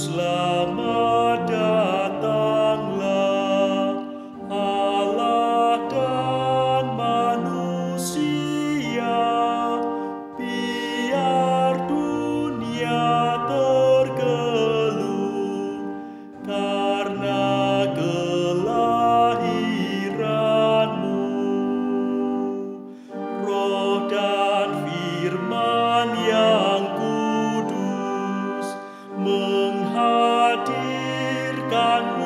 Selamat datanglah Allah dan manusia. Biar dunia tergeluh Karena kelahiranmu. Roh dan firman yang dir ganz.